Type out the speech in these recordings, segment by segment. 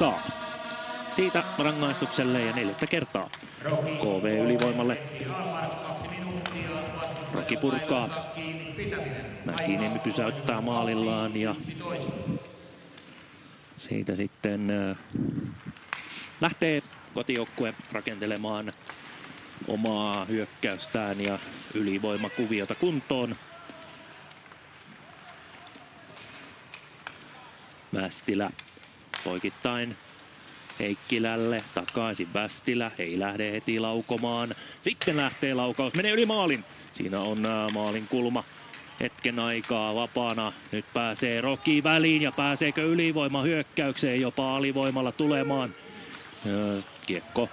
saa siitä rangaistukselle ja neljättä kertaa KV ylivoimalle. Roki purkaa. Mäkiniemi pysäyttää maalillaan ja siitä sitten äh, lähtee kotijoukkue rakentelemaan omaa hyökkäystään ja ylivoimakuviota kuntoon. Västilä poikittain Heikkilälle, takaisin Västilä, ei lähde heti laukomaan. Sitten lähtee laukaus, menee yli maalin. Siinä on maalin kulma hetken aikaa vapaana. Nyt pääsee Roki väliin ja pääseekö ylivoima hyökkäykseen jopa alivoimalla tulemaan. Kiekko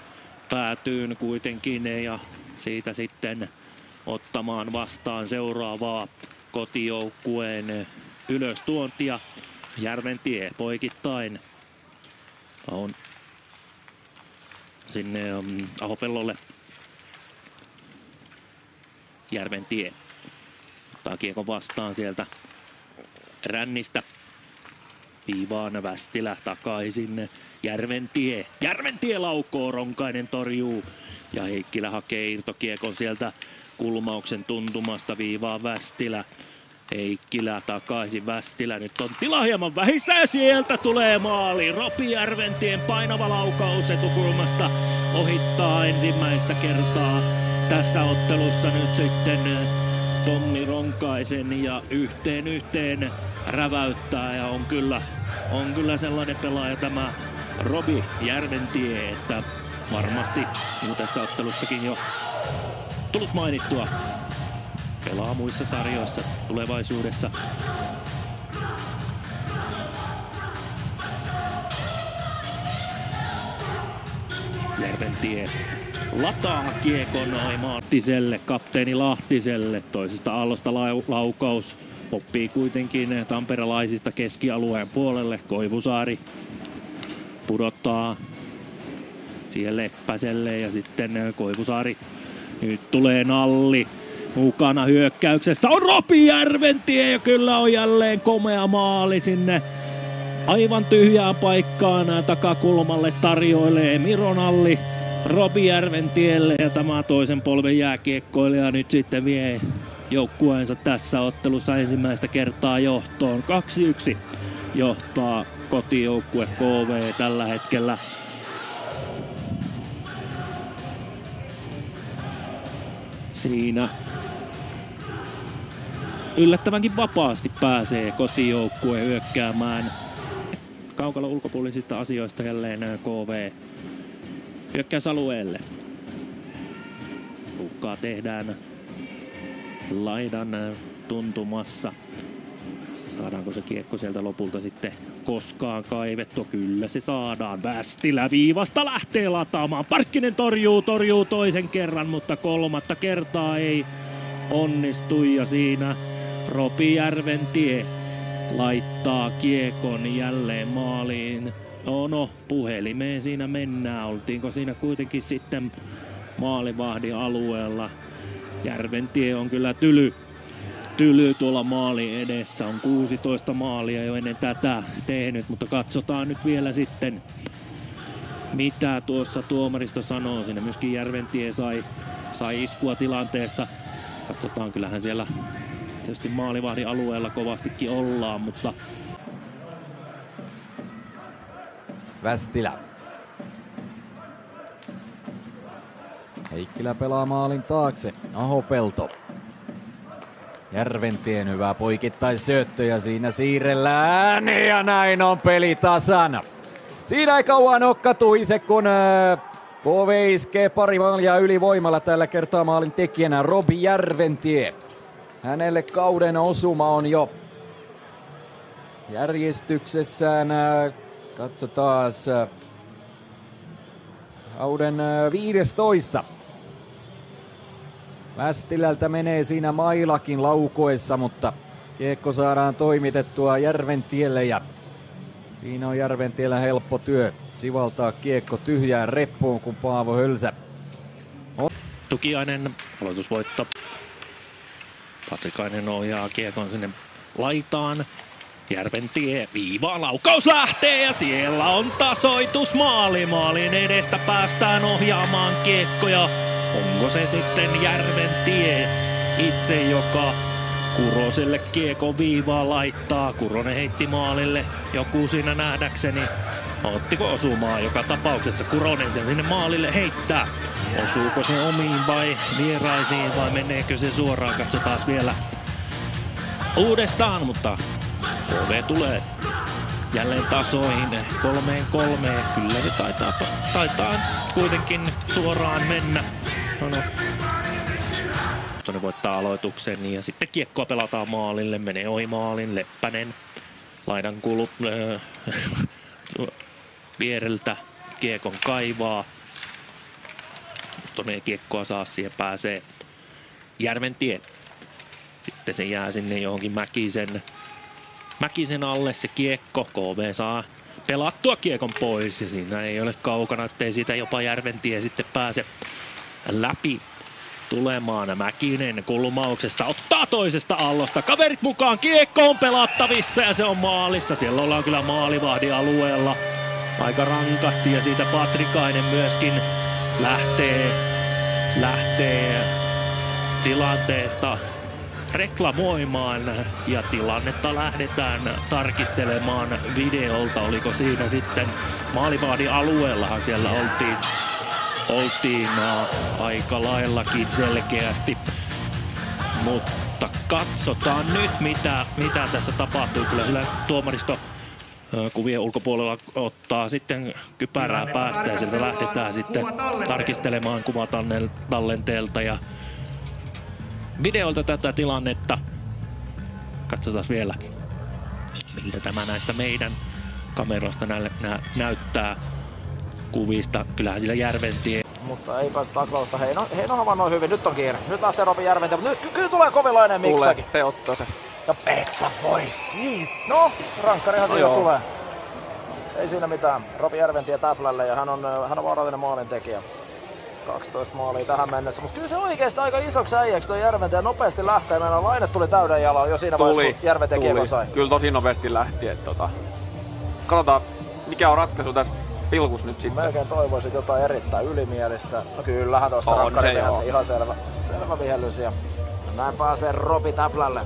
päätyyn kuitenkin ja siitä sitten ottamaan vastaan seuraavaa kotijoukkueen ylöstuontia. Järventie poikittain on sinne um, Ahopellolle. Järventie ottaa kiekon vastaan sieltä rännistä. Viivaan Västilä takaisin. Järventie. Järventie laukoo. Ronkainen torjuu. Ja Heikkilä hakee irtokiekon sieltä kulmauksen tuntumasta viivaa Västilä. Heikkilä takaisin Västilä. Nyt on tila hieman vähissä ja sieltä tulee maali. Ropi Järventien painava laukaus etukulmasta ohittaa ensimmäistä kertaa tässä ottelussa nyt sitten Tommi Ronkaisen ja yhteen yhteen räväyttää ja on kyllä, on kyllä sellainen pelaaja tämä Robi Järventie, että varmasti niin tässä ottelussakin jo tullut mainittua pelaa muissa sarjoissa tulevaisuudessa. Järventie lataa kiekon Maattiselle, kapteeni Lahtiselle. Toisesta allosta laukaus poppii kuitenkin tamperelaisista keskialueen puolelle. Koivusaari pudottaa siihen Leppäselle ja sitten Koivusaari. Nyt tulee Nalli mukana hyökkäyksessä on Ropi Järventie ja kyllä on jälleen komea maali sinne aivan tyhjään paikkaan takakulmalle tarjoilee Mironalli Robi Järventielle ja tämä toisen polven jääkiekkoilija nyt sitten vie joukkueensa tässä ottelussa ensimmäistä kertaa johtoon. 2-1 johtaa kotijoukkue KV tällä hetkellä. Siinä yllättävänkin vapaasti pääsee kotijoukkue hyökkäämään. Kaukalla ulkopuolisista asioista jälleen KV hyökkäysalueelle. Rukkaa tehdään laidan tuntumassa. Saadaanko se kiekko sieltä lopulta sitten koskaan kaivettua? Kyllä se saadaan. Västilä viivasta lähtee lataamaan. Parkkinen torjuu, torjuu toisen kerran, mutta kolmatta kertaa ei onnistu ja siinä Ropi Järventie laittaa kiekon jälleen maaliin. No no, puhelimeen siinä mennään. Oltiinko siinä kuitenkin sitten maalivahdin alueella. Järventie on kyllä tyly, tyly tuolla maali edessä. On 16 maalia jo ennen tätä tehnyt, mutta katsotaan nyt vielä sitten, mitä tuossa tuomaristo sanoo. Siinä myöskin Järventie sai, sai iskua tilanteessa. Katsotaan, kyllähän siellä Tietysti maalivahdin alueella kovastikin ollaan, mutta... Västilä. Heikkilä pelaa maalin taakse. Aho Pelto. Järventien hyvä poikittaisyöttö ja siinä siirrellään ja näin on peli tasana. Siinä ei kauan ole katuise, kun KV iskee pari maalia ylivoimalla tällä kertaa maalin tekijänä Robi Järventie. Hänelle kauden osuma on jo järjestyksessään. Katsotaan. Kauden 15. Västilältä menee siinä mailakin laukoessa, mutta kiekko saadaan toimitettua Järventielle ja siinä on Järventiellä helppo työ sivaltaa kiekko tyhjään reppuun, kun Paavo Hölsä Tukiainen aloitusvoitto Patrikainen ohjaa kiekon sinne laitaan. Järventie viiva laukaus lähtee ja siellä on tasoitus maali. Maalin edestä päästään ohjaamaan kiekkoja. Onko se sitten Järventie itse, joka Kuroselle kiekon viivaa laittaa. Kuronen heitti maalille. Joku siinä nähdäkseni. Ottiko osumaan joka tapauksessa? Kuronen sen sinne maalille heittää. Osuuko se omiin vai vieraisiin vai meneekö se suoraan? Katsotaan vielä uudestaan, mutta KV tulee jälleen tasoihin kolmeen kolmeen. Kyllä se taitaa, taitaa kuitenkin suoraan mennä. No, no. Toinen voittaa aloituksen ja sitten kiekkoa pelataan maalille. Menee ohi maalin. Leppänen laidan kulu äh, viereltä kiekon kaivaa. Mustonen kiekkoa saa siihen pääsee Järventie. Sitten se jää sinne johonkin Mäkisen Mäkisen alle se kiekko. KV saa pelattua kiekon pois ja siinä ei ole kaukana, ettei siitä jopa Järventie sitten pääse läpi tulemaan. Mäkinen kulmauksesta ottaa toisesta allosta. Kaverit mukaan, kiekko on pelattavissa ja se on maalissa. Siellä ollaan kyllä maalivahdin alueella aika rankasti ja siitä Patrikainen myöskin lähtee, lähtee tilanteesta reklamoimaan ja tilannetta lähdetään tarkistelemaan videolta. Oliko siinä sitten maalivahdin alueellahan siellä oltiin, oltiin aika laillakin selkeästi. Mutta katsotaan nyt mitä, mitä tässä tapahtuu. Kyllä, kyllä tuomaristo kuvien ulkopuolella ottaa sitten kypärää päästä ja sieltä lähdetään sitten tarkistelemaan kuvatallenteelta ja videolta tätä tilannetta. Katsotaan vielä, miltä tämä näistä meidän kameroista nä- nä- näyttää kuvista. Kyllähän sillä Järventie. Mutta ei päästä taklausta. Heino, Heino havainnoi hyvin. Nyt on kiire. Nyt lähtee Robi Järventie. Mutta nyt ky- kyllä tulee kovilainen miksakin. Se ottaa se. Ja Petsa voi siitä. No, rankkarihan no siinä joo. tulee. Ei siinä mitään. Robi Järventie täplälle ja hän on, hän on vaarallinen maalintekijä. 12 maalia tähän mennessä. Mutta kyllä se oikeasti aika isoksi äijäksi toi Järventie nopeasti lähtee. Meidän laine tuli täyden jalalla jo siinä tuli, vaiheessa, kun Järventie kiekon sai. Kyllä tosi nopeasti lähti. Että tota, katsotaan, mikä on ratkaisu tässä pilkus nyt sitten. Melkein toivoisit jotain erittäin ylimielistä. No kyllähän tuosta rakkari ihan selvä, selvä vihellys. Ja näin pääsee Robi täplälle.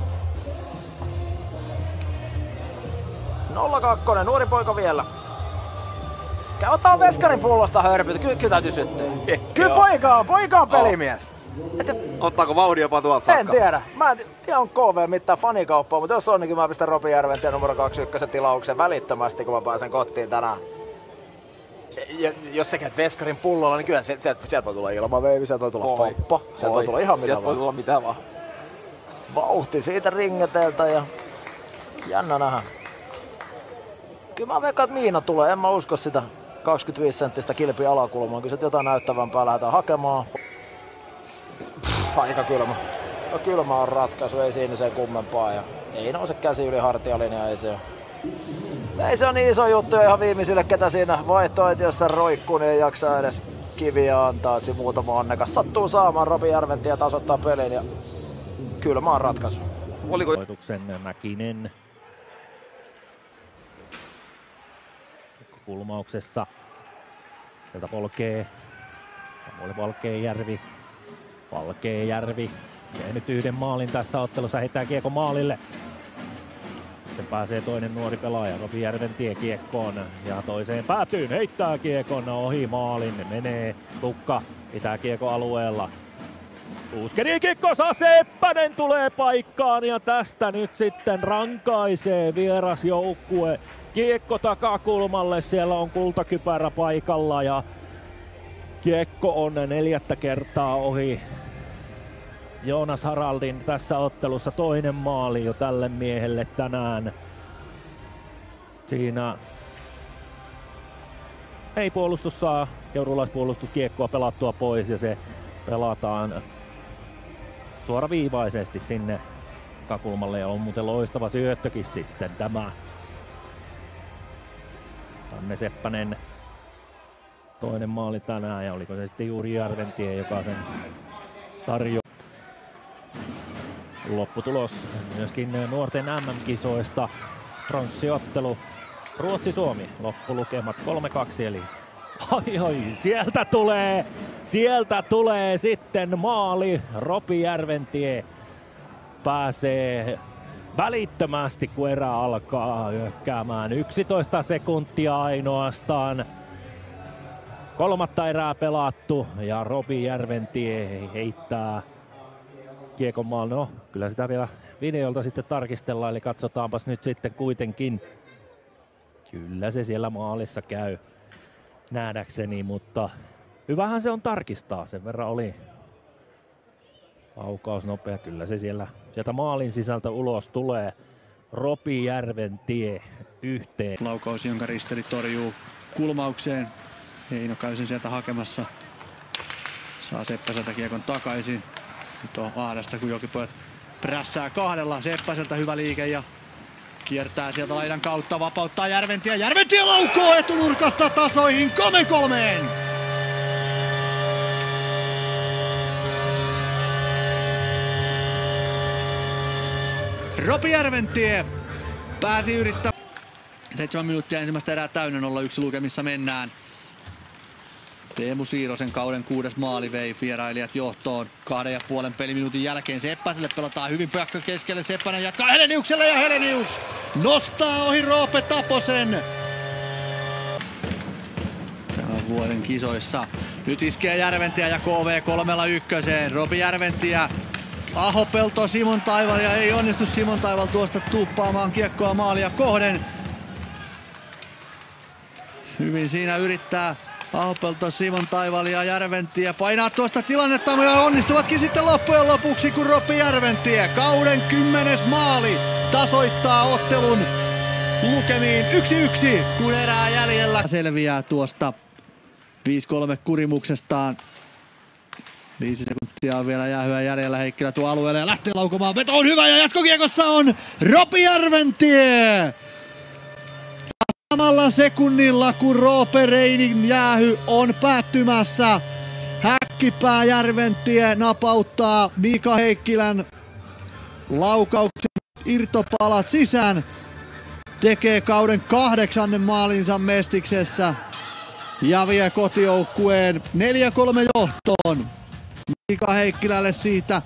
02, nuori poika vielä. Käy ottaa veskarin pullosta hörpytä, kyllä, kyllä täytyy syttyä. Kyllä poika on, poika on pelimies. Et, Ottaako vauhdi jopa tuolta saakka? En tiedä. Mä en tiedä, on KV mitään fanikauppaa, mutta jos on, niin mä pistän Robi Järventien numero 21 tilauksen välittömästi, kun mä pääsen kotiin tänään. Ja, jos sä käyt veskarin pullolla, niin kyllä sieltä, sieltä voi tulla ilmaveivi, sieltä voi tulla Oi. foppa, sieltä voi tulla ihan mitä sieltä voi tulla mitä vaan. Vauhti siitä ringeteeltä ja jännä nähdä. Kyllä mä veikkaan, että Miina tulee, en mä usko sitä 25 senttistä kilpi alakulmaa. Kyllä se jotain näyttävämpää lähdetään hakemaan. Pff, aika kylmä. No kylmä on ratkaisu, ei siinä sen kummempaa. Ja ei nouse käsi yli hartialinjaa, ei se ole. Ei se on niin iso juttu ja ihan viimeisille, ketä siinä vaihtoehtoissa roikkuu, niin ei jaksa edes kiviä antaa. Se muutama onnekas sattuu saamaan Robi Järventi ja tasoittaa pelin ja kylmä on ratkaisu. Oliko... Mäkinen kulmauksessa. Sieltä polkee. Samuel Valkeajärvi. Valkeajärvi tehnyt yhden maalin tässä ottelussa, heittää kiekko maalille. Sitten pääsee toinen nuori pelaaja, Robi Järventie kiekkoon. Ja toiseen päätyyn, heittää kiekon ohi maalin, menee tukka, pitää kiekko alueella. Uuskeni kiekko saa Seppänen tulee paikkaan. Ja tästä nyt sitten rankaisee vierasjoukkue Kiekko takakulmalle, siellä on kultakypärä paikalla ja kiekko on neljättä kertaa ohi Joonas Haraldin tässä ottelussa toinen maali jo tälle miehelle tänään. Siinä ei puolustus saa keurulaispuolustus kiekkoa pelattua pois ja se pelataan suoraviivaisesti sinne kakulmalle ja on muuten loistava syöttökin sitten tämä Anne Seppänen toinen maali tänään ja oliko se sitten juuri Järventie, joka sen tarjoaa. Lopputulos myöskin nuorten MM-kisoista Pronssiottelu Ruotsi-Suomi. Loppulukemat 3-2 eli Oi, oi, sieltä tulee, sieltä tulee sitten maali. Ropi Järventie pääsee välittömästi, kun erä alkaa hyökkäämään. 11 sekuntia ainoastaan. Kolmatta erää pelattu ja Robi Järventie heittää kiekon maal. No, kyllä sitä vielä videolta sitten tarkistellaan, eli katsotaanpas nyt sitten kuitenkin. Kyllä se siellä maalissa käy nähdäkseni, mutta hyvähän se on tarkistaa. Sen verran oli aukaus nopea. Kyllä se siellä sieltä maalin sisältä ulos tulee. Ropi Järven tie yhteen. Laukaus, jonka risteli torjuu kulmaukseen. Heinokaisen sieltä hakemassa. Saa Seppäseltä kiekon takaisin. Nyt on Aadasta, kun Jokipojat prässää kahdella. Seppäseltä hyvä liike ja kiertää sieltä laidan kautta, vapauttaa Järventie. Järventie laukoo etunurkasta tasoihin 3-3. Ropi Järventie pääsi yrittämään. 7 minuuttia ensimmäistä erää täynnä 0-1 lukemissa mennään. Teemu Siirosen kauden kuudes maali vei vierailijat johtoon kahden ja puolen peliminuutin jälkeen. Seppäselle pelataan hyvin pökkö keskelle. Seppänen jatkaa Heleniukselle ja Helenius nostaa ohi Roope Taposen. Tämän vuoden kisoissa. Nyt iskee Järventiä ja KV kolmella ykköseen. Robi Järventiä Aho Pelto Simon Taival ja ei onnistu Simon Taival tuosta tuuppaamaan kiekkoa maalia kohden. Hyvin siinä yrittää Ahopelto Simon Taivali ja painaa tuosta tilannetta ja onnistuvatkin sitten loppujen lopuksi kun Roppi Järventie. Kauden kymmenes maali tasoittaa ottelun lukemiin 1-1 kun erää jäljellä. Selviää tuosta 5-3 kurimuksestaan. Viisi sekuntia on vielä jäähyä jäljellä. Heikkilä tuo alueelle ja lähtee laukomaan. Veto on hyvä ja jatkokiekossa on Ropi Järventie. Samalla sekunnilla kun Roope Reinin jäähy on päättymässä. Häkkipää Järventie napauttaa Mika Heikkilän laukauksen irtopalat sisään. Tekee kauden kahdeksannen maalinsa Mestiksessä ja vie kotijoukkueen 4-3 johtoon. Mika Heikkilälle siitä